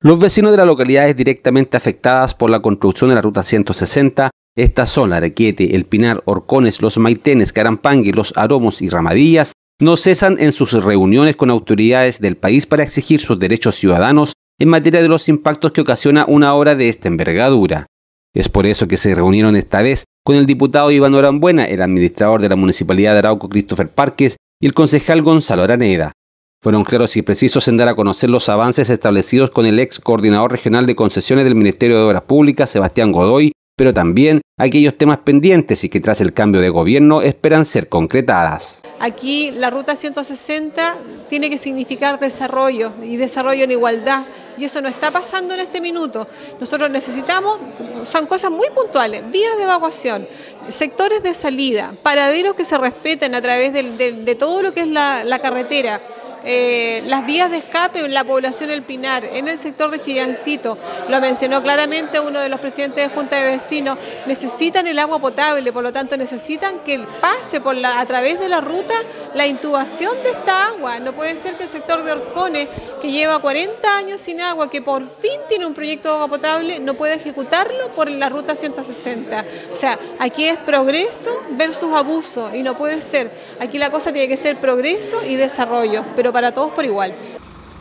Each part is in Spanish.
Los vecinos de las localidades directamente afectadas por la construcción de la Ruta 160, estas son Arequiete, El Pinar, Orcones, Los Maitenes, Carampangue, Los Aromos y Ramadillas, no cesan en sus reuniones con autoridades del país para exigir sus derechos ciudadanos en materia de los impactos que ocasiona una obra de esta envergadura. Es por eso que se reunieron esta vez con el diputado Iván Orambuena, el administrador de la Municipalidad de Arauco Christopher Parques y el concejal Gonzalo Araneda. Fueron claros y precisos en dar a conocer los avances establecidos con el ex coordinador regional de concesiones del Ministerio de Obras Públicas, Sebastián Godoy, pero también aquellos temas pendientes y que tras el cambio de gobierno esperan ser concretadas. Aquí la Ruta 160 tiene que significar desarrollo y desarrollo en igualdad y eso no está pasando en este minuto. Nosotros necesitamos, son cosas muy puntuales, vías de evacuación, sectores de salida, paraderos que se respeten a través de, todo lo que es la carretera. Eh, las vías de escape en la población El Pinar, en el sector de Chillancito, lo mencionó claramente uno de los presidentes de Junta de Vecinos, necesitan el agua potable, por lo tanto necesitan que pase por a través de la ruta la intubación de esta agua. No puede ser que el sector de Orcones, que lleva 40 años sin agua, que por fin tiene un proyecto de agua potable, no pueda ejecutarlo por la ruta 160. O sea, aquí es progreso versus abuso y no puede ser. Aquí la cosa tiene que ser progreso y desarrollo, pero para todos por igual.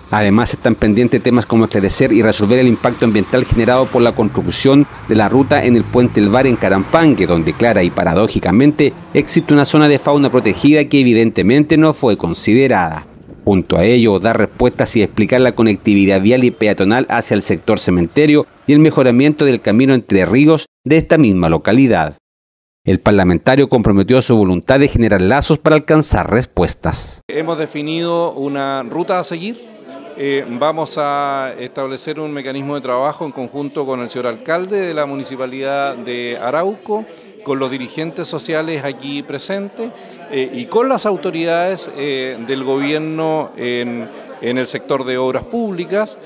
Además están pendientes temas como esclarecer y resolver el impacto ambiental generado por la construcción de la ruta en el puente El Bar en Carampangue, donde clara y paradójicamente existe una zona de fauna protegida que evidentemente no fue considerada. Junto a ello, dar respuestas y explicar la conectividad vial y peatonal hacia el sector cementerio y el mejoramiento del camino entre ríos de esta misma localidad. El parlamentario comprometió su voluntad de generar lazos para alcanzar respuestas. Hemos definido una ruta a seguir. Eh, vamos a establecer un mecanismo de trabajo en conjunto con el señor alcalde de la municipalidad de Arauco, con los dirigentes sociales aquí presentes eh, y con las autoridades eh, del gobierno en el sector de obras públicas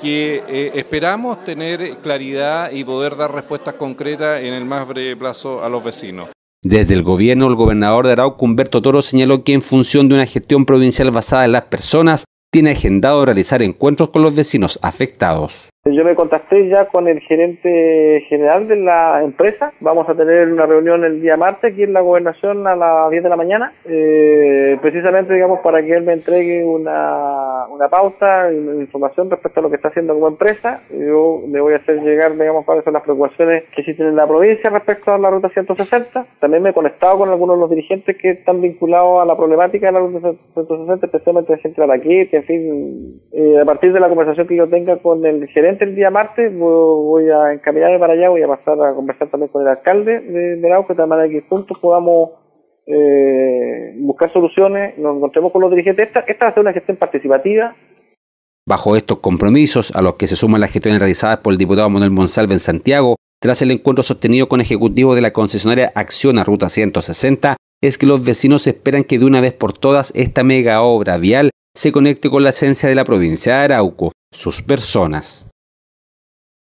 que eh, esperamos tener claridad y poder dar respuestas concretas en el más breve plazo a los vecinos. Desde el gobierno, el gobernador de Arauco, Humberto Toro, señaló que en función de una gestión provincial basada en las personas, tiene agendado realizar encuentros con los vecinos afectados. Yo me contacté ya con el gerente general de la empresa. Vamos a tener una reunión el día martes aquí en la gobernación a las 10 de la mañana, eh, precisamente digamos para que él me entregue una, una pauta, una información respecto a lo que está haciendo como empresa. Yo le voy a hacer llegar, digamos, cuáles son las preocupaciones que existen en la provincia respecto a la ruta 160. También me he conectado con algunos de los dirigentes que están vinculados a la problemática de la ruta 160, especialmente el centro de en fin, eh, a partir de la conversación que yo tenga con el gerente el día martes voy a encaminarme para allá, voy a pasar a conversar también con el alcalde de, de de tal manera que juntos podamos eh, buscar soluciones, nos encontremos con los dirigentes. Esta, esta va a ser una gestión participativa. Bajo estos compromisos, a los que se suman las gestiones realizadas por el diputado Manuel Monsalve en Santiago, tras el encuentro sostenido con ejecutivos de la concesionaria Acción a Ruta 160, es que los vecinos esperan que de una vez por todas esta mega obra vial se conecte con la esencia de la provincia de Arauco, sus personas.